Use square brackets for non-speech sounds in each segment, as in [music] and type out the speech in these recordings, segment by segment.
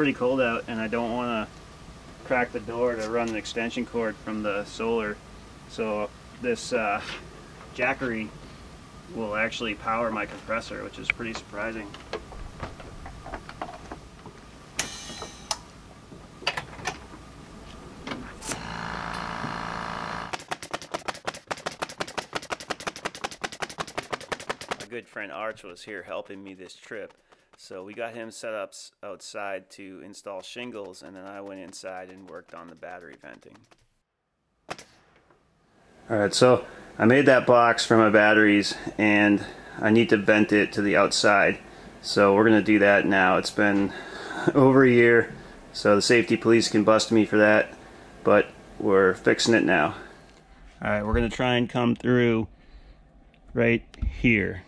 Pretty cold out and I don't want to crack the door to run an extension cord from the solar. So this uh, Jackery will actually power my compressor, which is pretty surprising. My good friend Arch was here helping me this trip. So we got him set up outside to install shingles and then I went inside and worked on the battery venting. Alright, so I made that box for my batteries and I need to vent it to the outside. So we're going to do that now. It's been [laughs] over a year, so the safety police can bust me for that, but we're fixing it now. Alright, we're going to try and come through right here.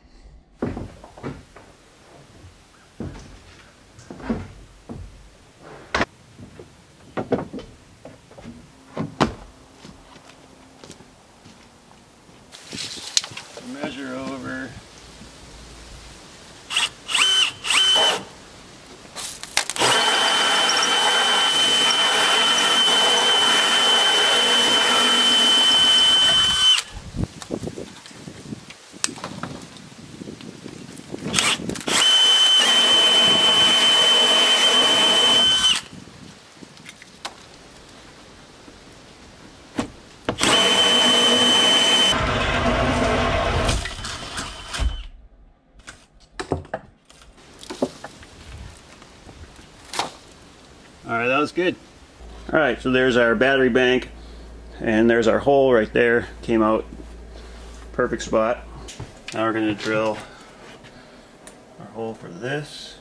Measure over. Alright, that good. Alright, so there's our battery bank and there's our hole right there. Came out perfect spot. Now we're going to drill our hole for this.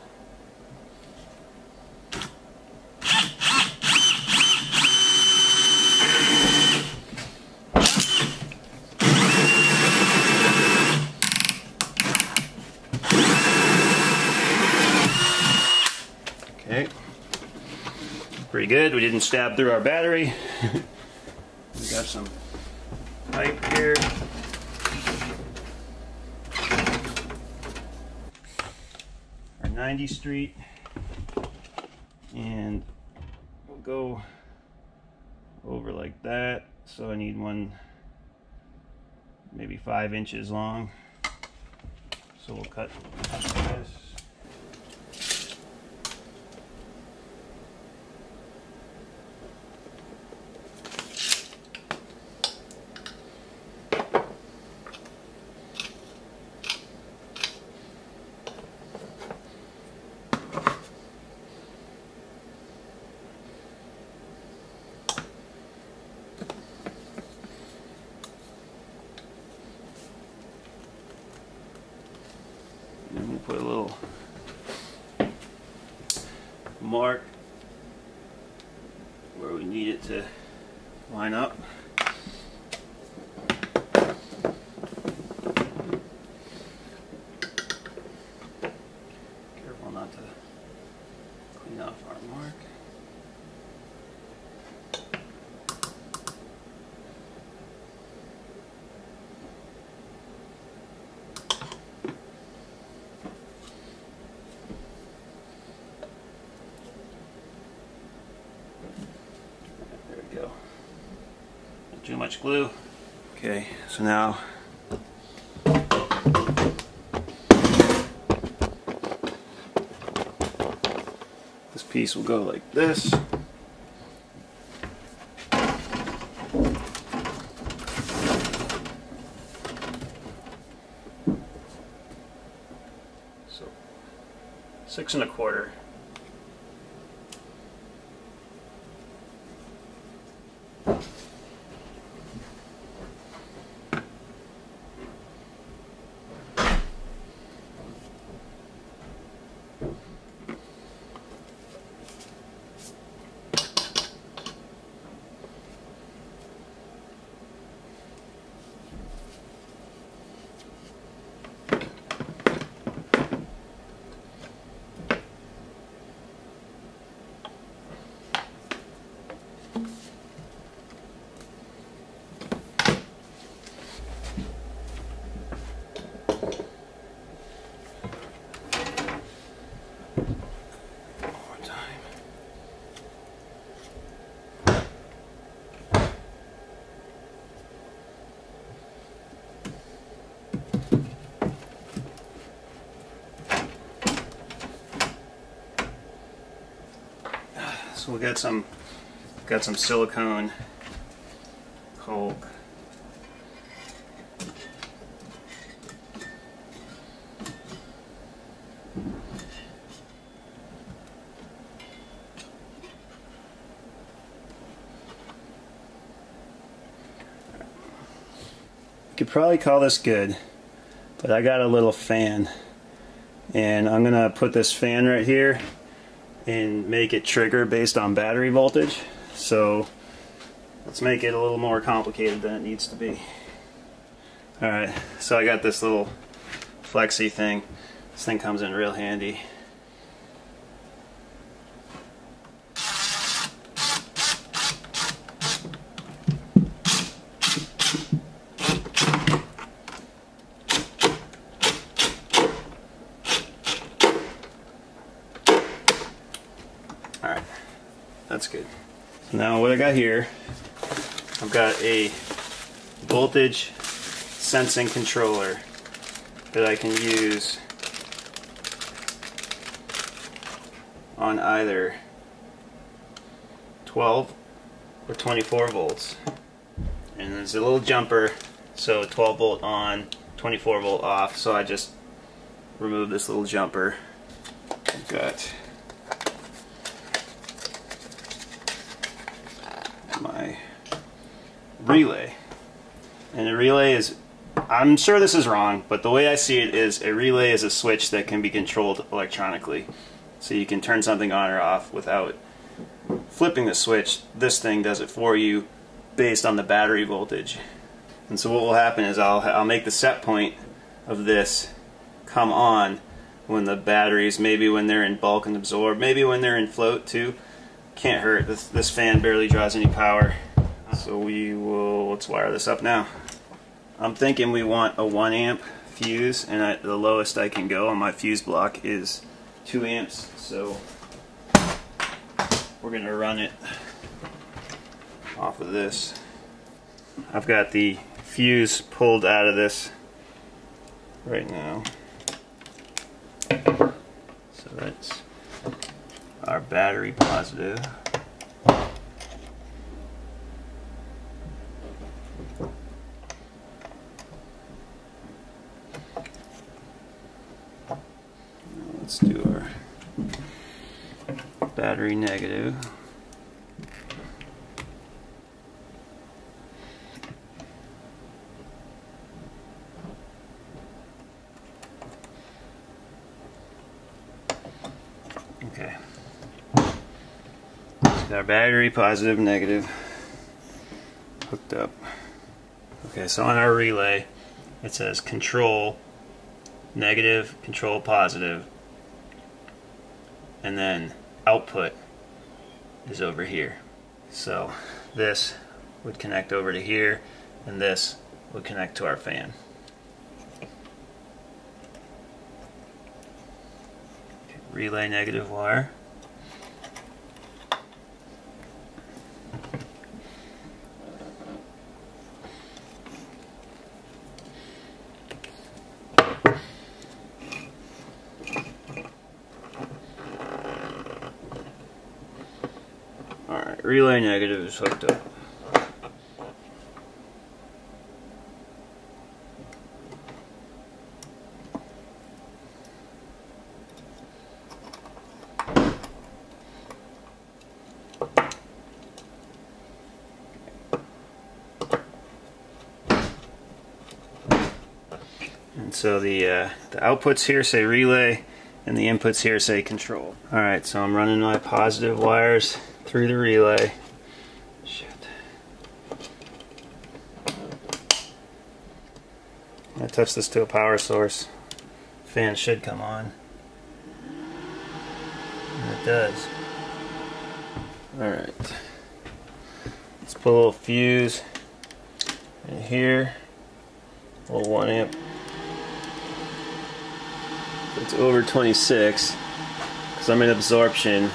Okay pretty good. We didn't stab through our battery. [laughs] we got some pipe here. Our 90 Street. And we'll go over like that. So I need one maybe five inches long. So we'll cut this. And we'll put a little mark where we need it to line up. Careful not to clean off our mark. There we go. Not too much glue. Okay, so now this piece will go like this. So six and a quarter. We got some got some silicone. You could probably call this good, but I got a little fan and I'm gonna put this fan right here and make it trigger based on battery voltage. So let's make it a little more complicated than it needs to be. Alright so I got this little flexi thing. This thing comes in real handy That's good. So now what I got here, I've got a voltage sensing controller that I can use on either 12 or 24 volts. And there's a little jumper, so 12 volt on, 24 volt off, so I just remove this little jumper. I've got my relay. And a relay is, I'm sure this is wrong, but the way I see it is a relay is a switch that can be controlled electronically. So you can turn something on or off without flipping the switch. This thing does it for you based on the battery voltage. And so what will happen is I'll, I'll make the set point of this come on when the batteries, maybe when they're in bulk and absorb, maybe when they're in float too, can't hurt. This, this fan barely draws any power. So we will, let's wire this up now. I'm thinking we want a 1 amp fuse and I, the lowest I can go on my fuse block is 2 amps. So we're going to run it off of this. I've got the fuse pulled out of this right now. So that's our battery positive. Let's do our battery negative. Okay. Got our battery, positive, negative, hooked up. Okay, so on our relay, it says control, negative, control, positive, and then output is over here. So this would connect over to here, and this would connect to our fan. relay negative wire. Relay negative is hooked up. And so the uh, the outputs here say relay and the inputs here say control. Alright, so I'm running my positive wires through the relay. Shit. I touch this to a power source. Fan should come on. And it does. Alright. Let's put a little fuse in here. A little 1 amp. It's over 26 because I'm in absorption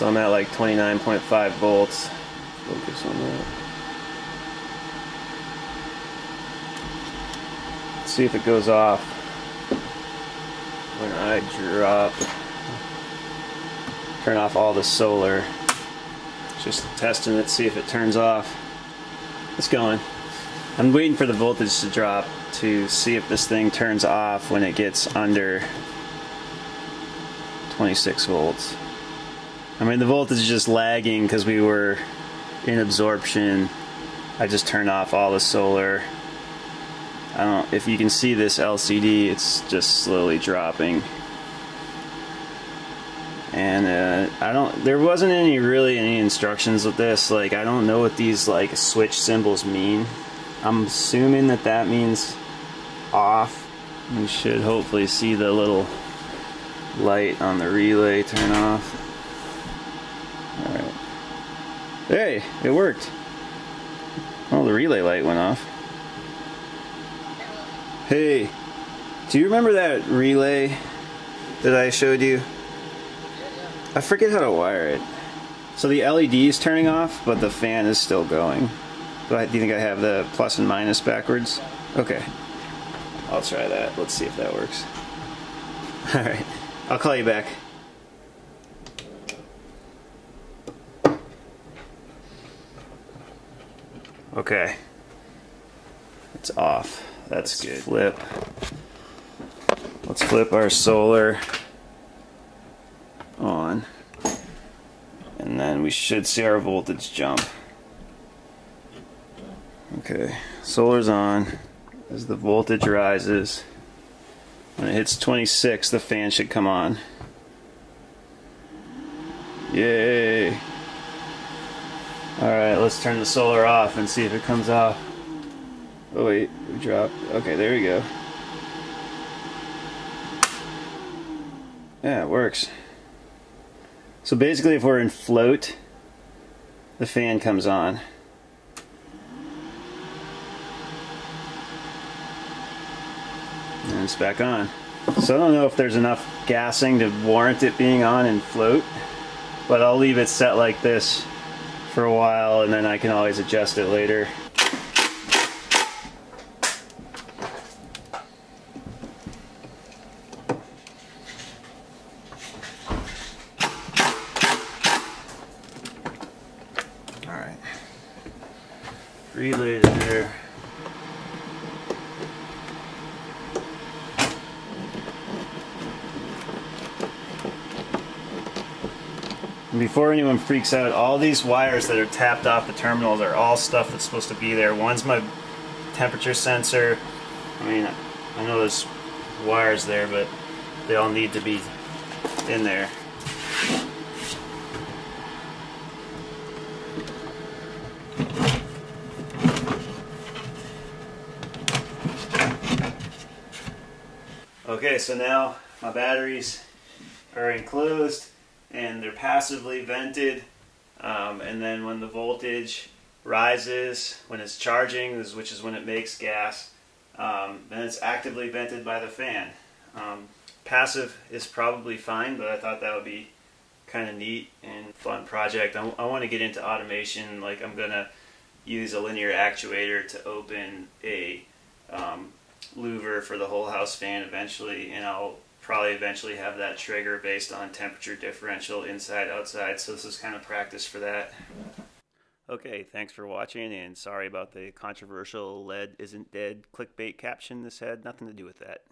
so I'm at like 29.5 volts. Focus on that. Let's see if it goes off when I drop. turn off all the solar. Just testing it, see if it turns off. It's going. I'm waiting for the voltage to drop to see if this thing turns off when it gets under 26 volts. I mean the voltage is just lagging because we were in absorption. I just turned off all the solar. I don't if you can see this LCD it's just slowly dropping. And uh, I don't there wasn't any really any instructions with this. Like I don't know what these like switch symbols mean. I'm assuming that that means off. You should hopefully see the little light on the relay turn off alright hey it worked well the relay light went off hey do you remember that relay that I showed you I forget how to wire it. So the LED is turning off, but the fan is still going. Do, I, do you think I have the plus and minus backwards? Okay. I'll try that. Let's see if that works. [laughs] Alright. I'll call you back. Okay. It's off. That's good. Flip. Let's flip our solar on and then we should see our voltage jump okay solar's on as the voltage rises when it hits 26 the fan should come on yay let's turn the solar off and see if it comes off oh wait we dropped. Okay there we go. Yeah it works. So basically if we're in float, the fan comes on. And it's back on. So I don't know if there's enough gassing to warrant it being on in float, but I'll leave it set like this for a while and then I can always adjust it later. All right. relay there. Before anyone freaks out, all these wires that are tapped off the terminals are all stuff that's supposed to be there. One's my temperature sensor. I mean, I know there's wires there, but they all need to be in there. Okay, so now my batteries are enclosed and they're passively vented. Um, and then when the voltage rises, when it's charging, which is when it makes gas, um, then it's actively vented by the fan. Um, passive is probably fine, but I thought that would be kind of neat and fun project. I, I want to get into automation, like I'm going to use a linear actuator to open a um, louver for the whole house fan eventually, and I'll probably eventually have that trigger based on temperature differential inside outside. So this is kind of practice for that. Okay, thanks for watching, and sorry about the controversial lead isn't dead clickbait caption. This had nothing to do with that.